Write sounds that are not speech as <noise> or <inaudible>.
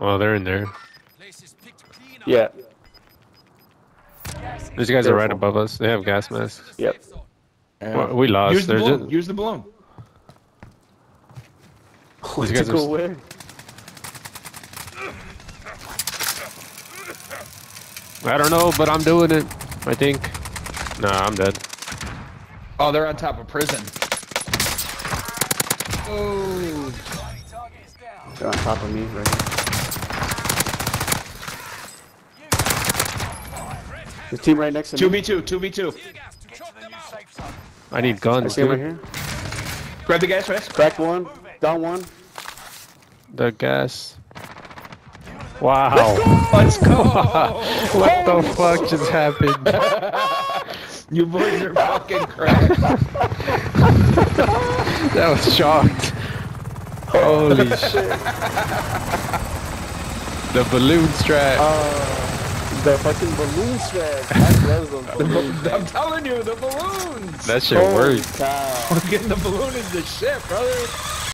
Oh, they're in there. Yeah. These guys are right above us. They have gas masks. Yep. Well, we lost. Use the balloon. just- Use the balloon. What guys to are go s- where? I don't know, but I'm doing it. I think. Nah, I'm dead. Oh, they're on top of prison. Oh. They're on top of me right here. The team right next to me. Two me. v two. Two v two. I need I guns, see him right here. Grab the gas mask. Crack one. Down one. The gas. Wow. Let's go. <laughs> what the fuck just happened? <laughs> you boys are fucking cracked. <laughs> That was shocked. Holy shit. The balloon strat. Uh, the fucking balloon strap. That was a I'm telling you, the balloons. that shit Holy worked. cow. Fucking the balloon is the shit, brother.